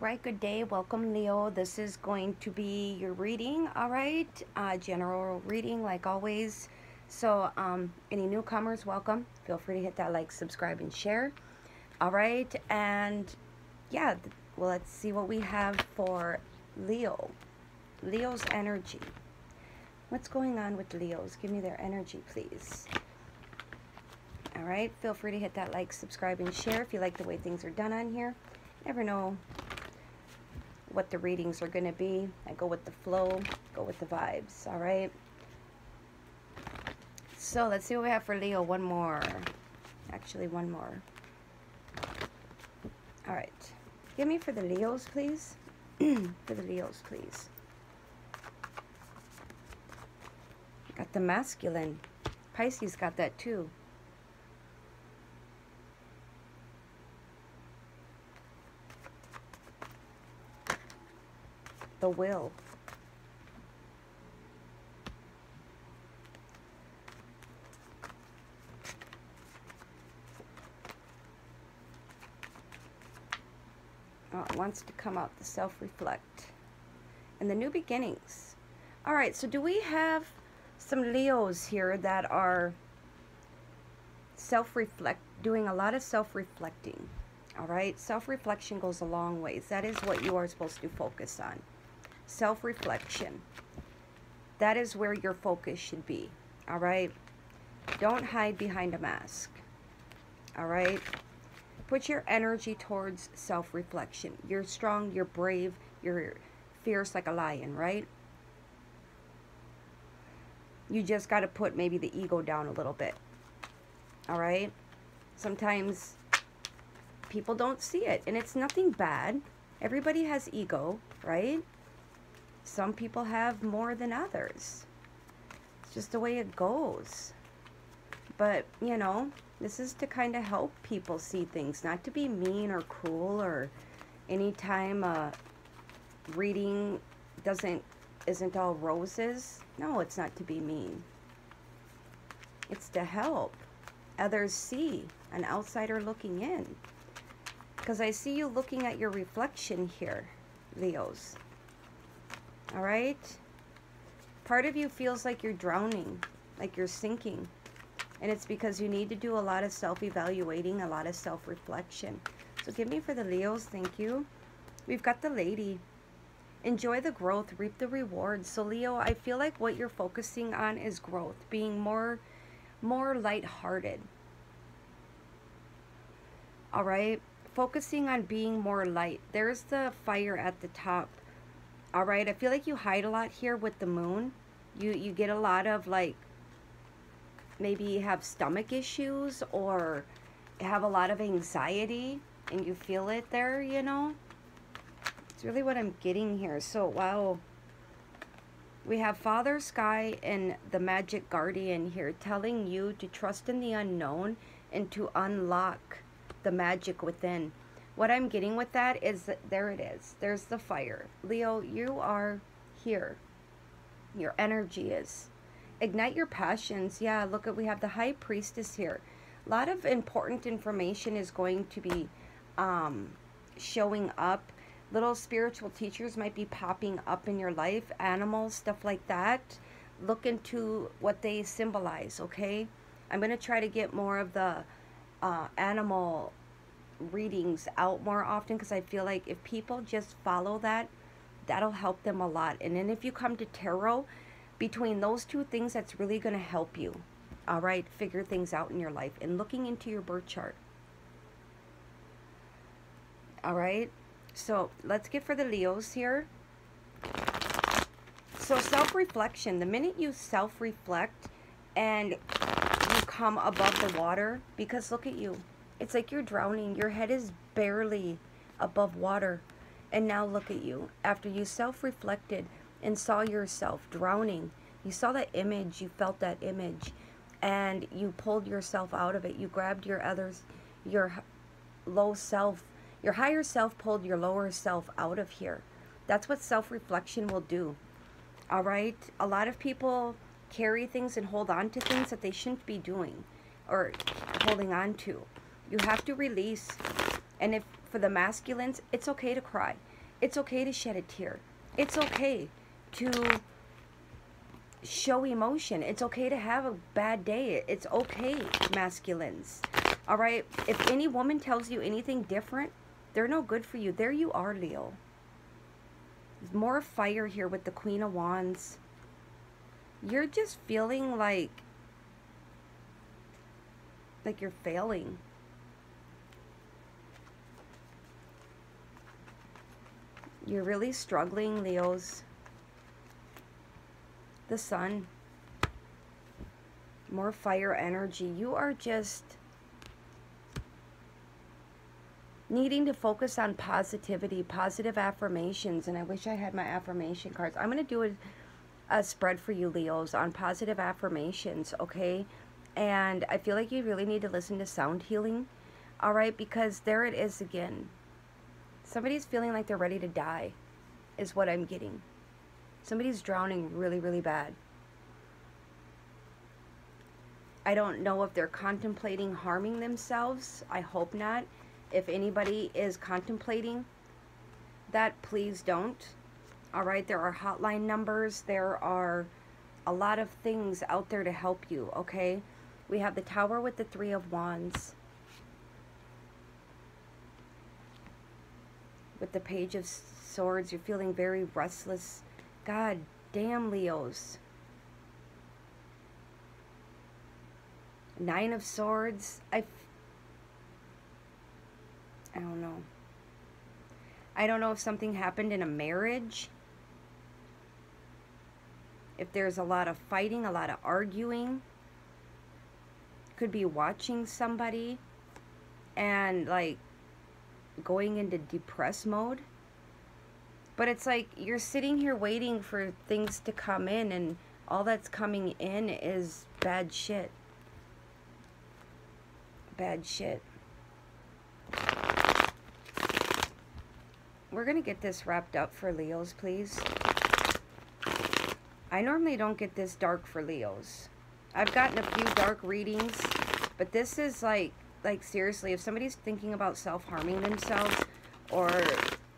Right, good day. Welcome, Leo. This is going to be your reading, all right? Uh, general reading, like always. So, um, any newcomers, welcome. Feel free to hit that like, subscribe, and share. All right, and yeah, well, let's see what we have for Leo. Leo's energy. What's going on with Leos? Give me their energy, please. All right, feel free to hit that like, subscribe, and share if you like the way things are done on here. Never know what the readings are going to be. I go with the flow, go with the vibes, all right? So let's see what we have for Leo. One more. Actually, one more. All right. Give me for the Leos, please. for the Leos, please. Got the masculine. Pisces got that too. The will. Oh, it wants to come out the self-reflect. And the new beginnings. All right, so do we have some Leos here that are self-reflect, doing a lot of self-reflecting. All right, self-reflection goes a long ways. That is what you are supposed to focus on. Self-reflection. That is where your focus should be. All right, don't hide behind a mask. All right, put your energy towards self-reflection. You're strong, you're brave, you're fierce like a lion, right? You just got to put maybe the ego down a little bit. All right? Sometimes people don't see it, and it's nothing bad. Everybody has ego, right? Some people have more than others. It's just the way it goes. But, you know, this is to kind of help people see things, not to be mean or cruel or anytime a uh, reading doesn't isn't all roses. No, it's not to be mean. It's to help others see an outsider looking in. Because I see you looking at your reflection here, Leos. All right? Part of you feels like you're drowning, like you're sinking. And it's because you need to do a lot of self-evaluating, a lot of self-reflection. So give me for the Leos, thank you. We've got the lady. Enjoy the growth, reap the rewards. So Leo, I feel like what you're focusing on is growth, being more more light-hearted. All right? Focusing on being more light. There's the fire at the top. All right? I feel like you hide a lot here with the moon. You you get a lot of like maybe have stomach issues or have a lot of anxiety and you feel it there, you know? It's really what I'm getting here. So, wow. We have Father Sky and the Magic Guardian here telling you to trust in the unknown and to unlock the magic within. What I'm getting with that is that there it is. There's the fire. Leo, you are here. Your energy is. Ignite your passions. Yeah, look at we have the High Priestess here. A lot of important information is going to be um, showing up little spiritual teachers might be popping up in your life, animals, stuff like that. Look into what they symbolize, okay? I'm going to try to get more of the uh, animal readings out more often because I feel like if people just follow that, that'll help them a lot. And then if you come to tarot, between those two things, that's really going to help you, all right, figure things out in your life and looking into your birth chart. All right. So let's get for the Leos here. So self-reflection, the minute you self-reflect and you come above the water, because look at you. It's like you're drowning. Your head is barely above water. And now look at you. After you self-reflected and saw yourself drowning, you saw that image, you felt that image, and you pulled yourself out of it. You grabbed your others, your low self your higher self pulled your lower self out of here. That's what self-reflection will do. All right? A lot of people carry things and hold on to things that they shouldn't be doing or holding on to. You have to release And if for the masculines, it's okay to cry. It's okay to shed a tear. It's okay to show emotion. It's okay to have a bad day. It's okay, masculines. All right? If any woman tells you anything different, they're no good for you. There you are, Leo. There's more fire here with the Queen of Wands. You're just feeling like like you're failing. You're really struggling, Leos. The sun. More fire energy. You are just needing to focus on positivity, positive affirmations. And I wish I had my affirmation cards. I'm going to do a, a spread for you, Leos, on positive affirmations, okay? And I feel like you really need to listen to sound healing, all right? Because there it is again. Somebody's feeling like they're ready to die, is what I'm getting. Somebody's drowning really, really bad. I don't know if they're contemplating harming themselves. I hope not. If anybody is contemplating that, please don't. All right, there are hotline numbers. There are a lot of things out there to help you, okay? We have the Tower with the Three of Wands. With the Page of Swords, you're feeling very restless. God damn, Leos. Nine of Swords. I, I don't know. I don't know if something happened in a marriage. If there's a lot of fighting, a lot of arguing. Could be watching somebody and like going into depressed mode. But it's like you're sitting here waiting for things to come in and all that's coming in is bad shit. Bad shit. We're going to get this wrapped up for Leos, please. I normally don't get this dark for Leos. I've gotten a few dark readings, but this is like like seriously, if somebody's thinking about self-harming themselves or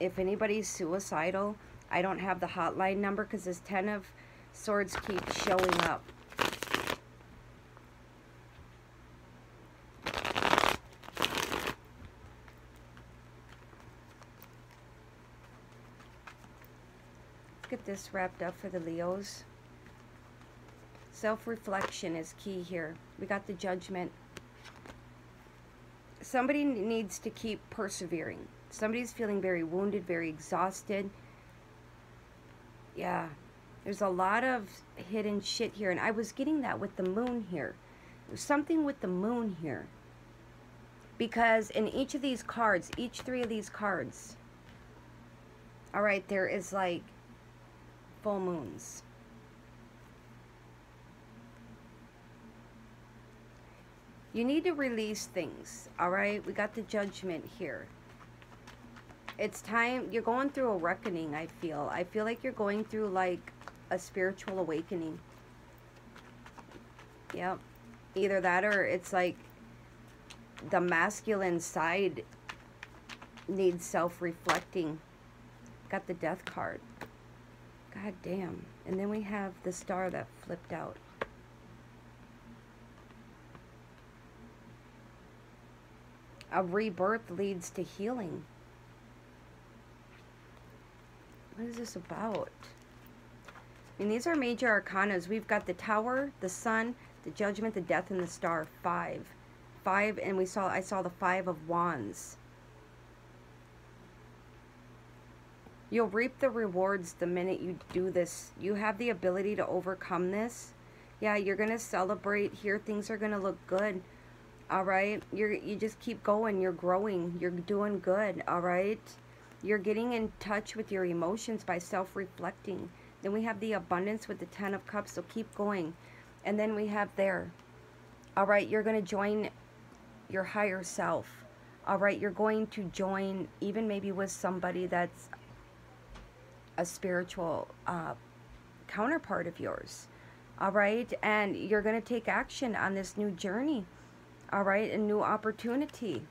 if anybody's suicidal, I don't have the hotline number because this 10 of swords keeps showing up. Let's get this wrapped up for the Leos. Self-reflection is key here. We got the judgment somebody needs to keep persevering. Somebody's feeling very wounded, very exhausted. Yeah, there's a lot of hidden shit here. And I was getting that with the moon here. Something with the moon here. Because in each of these cards, each three of these cards, all right, there is like full moons. You need to release things, all right? We got the judgment here. It's time, you're going through a reckoning, I feel. I feel like you're going through like a spiritual awakening. Yep. Either that or it's like the masculine side needs self-reflecting. Got the death card. God damn. And then we have the star that flipped out. A rebirth leads to healing. What is this about? I mean, these are major arcanas. We've got the tower, the sun, the judgment, the death, and the star. Five. Five, and we saw, I saw the five of wands. You'll reap the rewards the minute you do this. You have the ability to overcome this. Yeah, you're going to celebrate. Here, things are going to look good all right? You're you just keep going. You're growing. You're doing good. All right? You're getting in touch with your emotions by self-reflecting. Then we have the abundance with the ten of cups so keep going. And then we have there. All right? You're going to join your higher self. All right? You're going to join even maybe with somebody that's a spiritual uh, counterpart of yours. All right? And you're going to take action on this new journey all right, a new opportunity.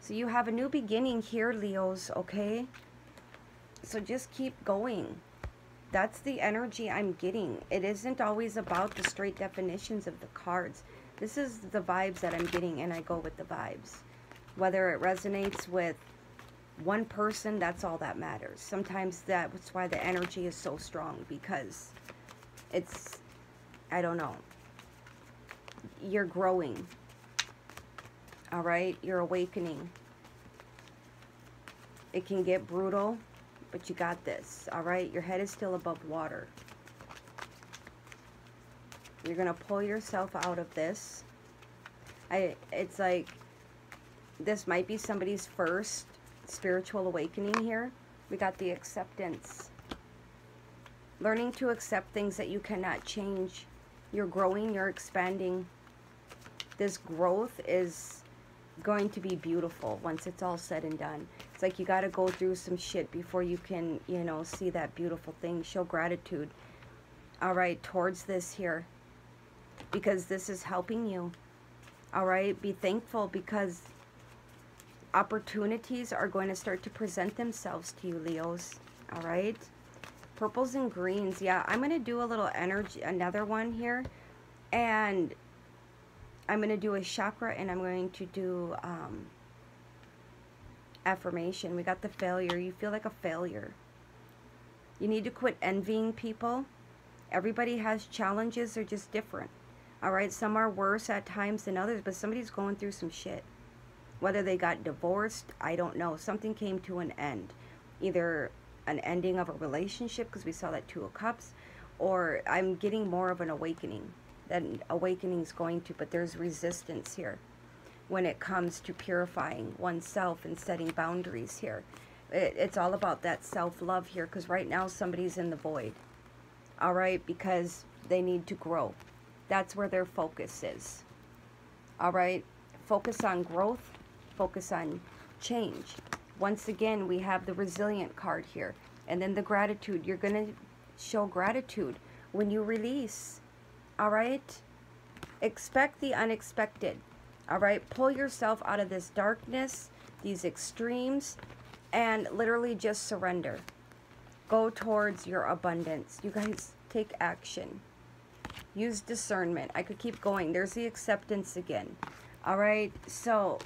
So you have a new beginning here, Leos, okay? So just keep going. That's the energy I'm getting. It isn't always about the straight definitions of the cards. This is the vibes that I'm getting, and I go with the vibes. Whether it resonates with one person, that's all that matters. Sometimes that's why the energy is so strong, because it's, I don't know, you're growing. All right, you're awakening. It can get brutal, but you got this. All right, your head is still above water. You're going to pull yourself out of this. I it's like this might be somebody's first spiritual awakening here. We got the acceptance. Learning to accept things that you cannot change. You're growing, you're expanding. This growth is going to be beautiful once it's all said and done. It's like you got to go through some shit before you can, you know, see that beautiful thing. Show gratitude. All right, towards this here because this is helping you. All right, be thankful because opportunities are going to start to present themselves to you, Leos. All right, purples and greens. Yeah, I'm going to do a little energy, another one here, and I'm going to do a chakra and I'm going to do um, affirmation. We got the failure. You feel like a failure. You need to quit envying people. Everybody has challenges. They're just different. All right, some are worse at times than others, but somebody's going through some shit. Whether they got divorced, I don't know. Something came to an end. Either an ending of a relationship, because we saw that Two of Cups, or I'm getting more of an awakening. That awakening is going to, but there's resistance here when it comes to purifying oneself and setting boundaries here. It, it's all about that self-love here, because right now somebody's in the void. All right, because they need to grow. That's where their focus is. All right. Focus on growth. Focus on change. Once again, we have the resilient card here. And then the gratitude. You're going to show gratitude when you release. All right. Expect the unexpected. All right. Pull yourself out of this darkness, these extremes, and literally just surrender. Go towards your abundance. You guys take action. Use discernment. I could keep going. There's the acceptance again. All right. So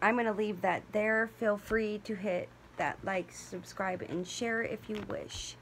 I'm going to leave that there. Feel free to hit that like, subscribe, and share if you wish.